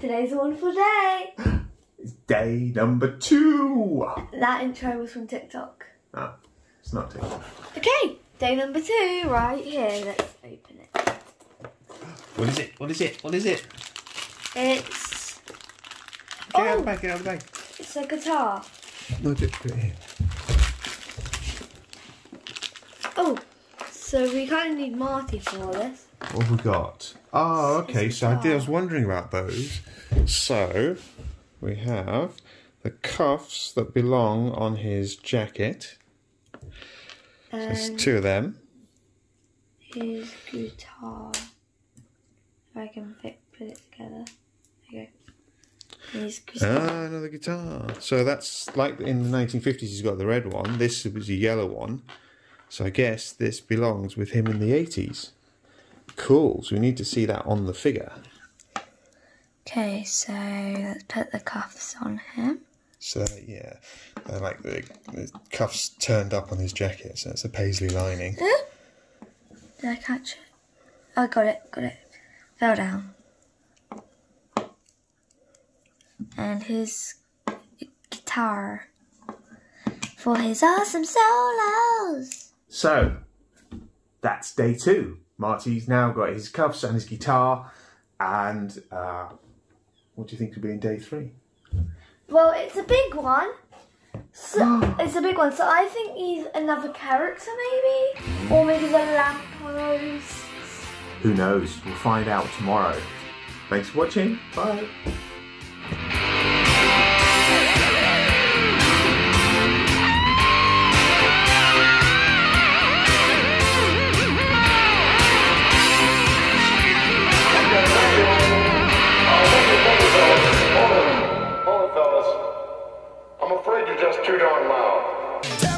Today's a wonderful day. It's day number two. That intro was from TikTok. Oh, it's not TikTok. Okay, day number two, right here. Let's open it. What is it? What is it? What is it? It's Get out of Oh. the bag, get out of the bag. it's a guitar. No, do put it here. Oh, so we kind of need Marty for all this. What have we got? Oh, okay. So I did. I was wondering about those. So we have the cuffs that belong on his jacket. There's two of them. his guitar. If I can fit, put it together. Okay. His guitar. Ah, another guitar. So that's like in the 1950s. He's got the red one. This was a yellow one. So I guess this belongs with him in the 80s. Cool. So we need to see that on the figure. Okay, so let's put the cuffs on him. So yeah, they're like the, the cuffs turned up on his jacket. So it's a paisley lining. Did I catch it? I got it, got it. Fell down. And his guitar for his awesome solos. So that's day two. Marty's now got his cuffs and his guitar. And uh, what do you think will be in day three? Well, it's a big one. So, it's a big one, so I think he's another character, maybe? Or maybe the lamppost. Who knows? We'll find out tomorrow. Thanks for watching. Bye. Hold it, fellas.